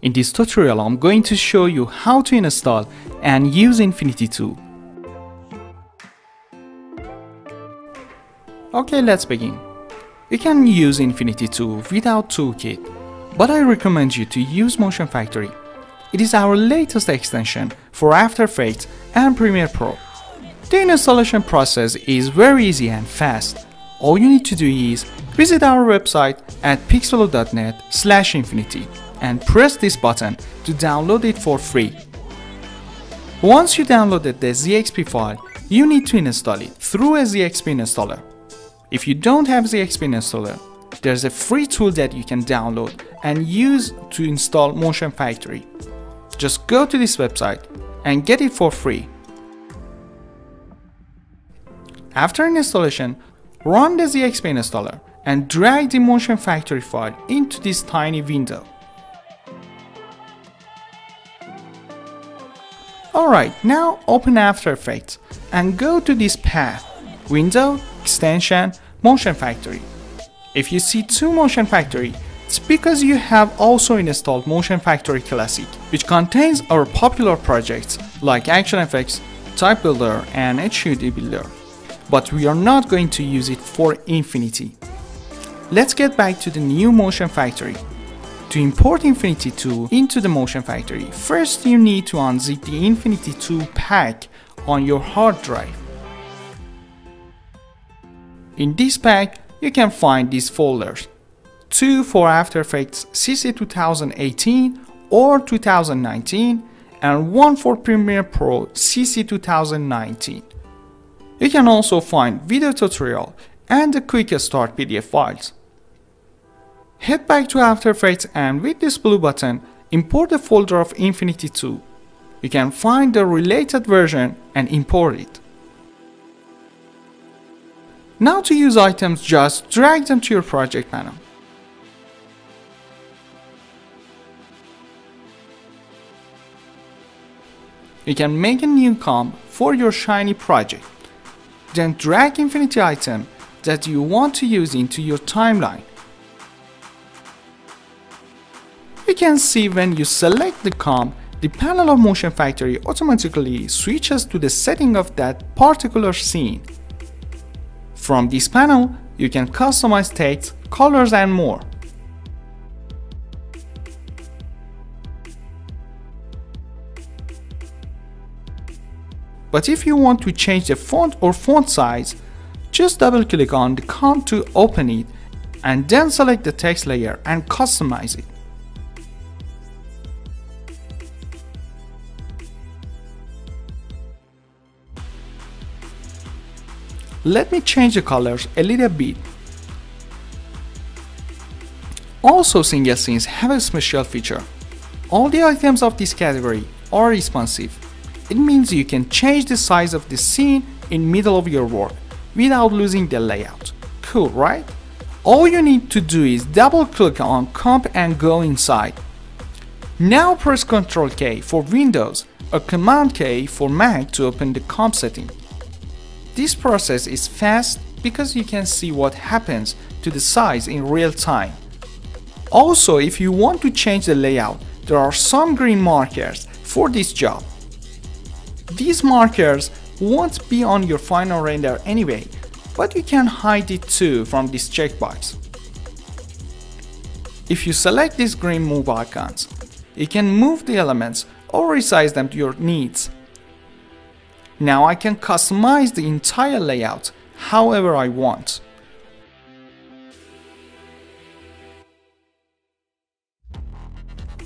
In this tutorial, I'm going to show you how to install and use Infinity Tool. Okay, let's begin. You can use Infinity Tool without Toolkit, but I recommend you to use Motion Factory. It is our latest extension for After Effects and Premiere Pro. The installation process is very easy and fast. All you need to do is visit our website at pixflow.net slash infinity and press this button to download it for free. Once you downloaded the ZXP file, you need to install it through a ZXP installer. If you don't have ZXP installer, there's a free tool that you can download and use to install Motion Factory. Just go to this website and get it for free. After installation, run the ZXP installer and drag the Motion Factory file into this tiny window. Alright, now open After Effects and go to this path, Window, Extension, Motion Factory. If you see two Motion Factory, it's because you have also installed Motion Factory Classic, which contains our popular projects like Action Effects, Type Builder, and HUD Builder. But we are not going to use it for Infinity. Let's get back to the new Motion Factory to import Infinity Tool into the Motion Factory, first you need to unzip the Infinity Tool pack on your hard drive. In this pack, you can find these folders. Two for After Effects CC 2018 or 2019 and one for Premiere Pro CC 2019. You can also find video tutorial and the quick start PDF files. Head back to After Effects and with this blue button, import the folder of Infinity Tool. You can find the related version and import it. Now to use items, just drag them to your project panel. You can make a new comp for your Shiny project. Then drag Infinity item that you want to use into your timeline. Can see when you select the comp, the panel of Motion Factory automatically switches to the setting of that particular scene. From this panel, you can customize text, colors and more. But if you want to change the font or font size, just double click on the comp to open it and then select the text layer and customize it. Let me change the colors a little bit. Also single scenes have a special feature. All the items of this category are responsive. It means you can change the size of the scene in middle of your work without losing the layout. Cool, right? All you need to do is double click on comp and go inside. Now press Ctrl K for Windows or Command K for Mac to open the comp setting. This process is fast because you can see what happens to the size in real time. Also, if you want to change the layout, there are some green markers for this job. These markers won't be on your final render anyway, but you can hide it too from this checkbox. If you select these green move icons, you can move the elements or resize them to your needs. Now I can customize the entire layout however I want.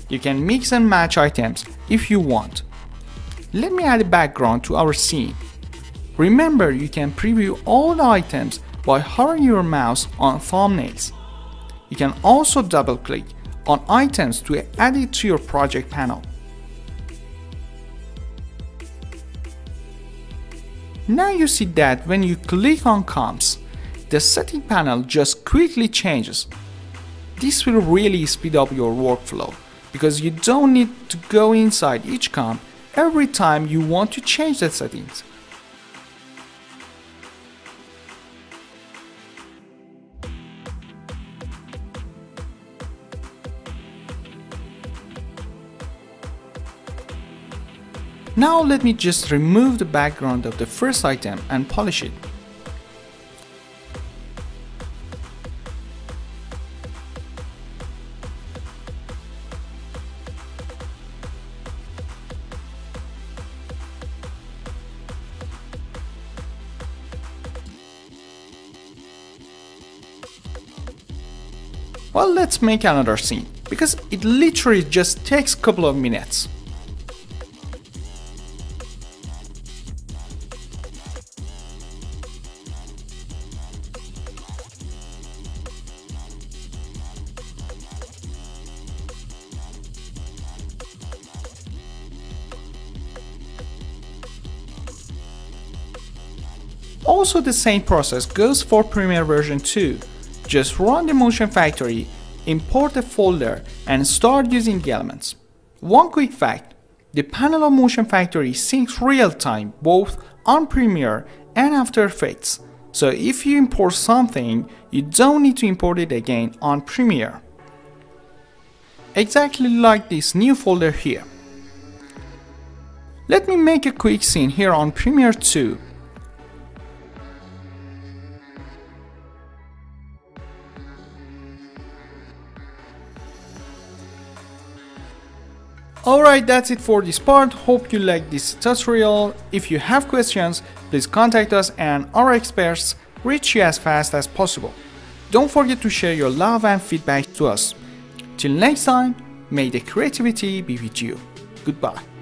You can mix and match items if you want. Let me add a background to our scene. Remember you can preview all the items by hovering your mouse on thumbnails. You can also double click on items to add it to your project panel. Now you see that when you click on comps, the setting panel just quickly changes. This will really speed up your workflow because you don't need to go inside each comp every time you want to change the settings. Now let me just remove the background of the first item and polish it. Well, let's make another scene, because it literally just takes a couple of minutes. Also the same process goes for Premiere version 2. Just run the Motion Factory, import a folder and start using the elements. One quick fact, the panel of Motion Factory syncs real time both on Premiere and After Effects. So if you import something, you don't need to import it again on Premiere. Exactly like this new folder here. Let me make a quick scene here on Premiere 2 Alright, that's it for this part. Hope you liked this tutorial. If you have questions, please contact us and our experts reach you as fast as possible. Don't forget to share your love and feedback to us. Till next time, may the creativity be with you. Goodbye.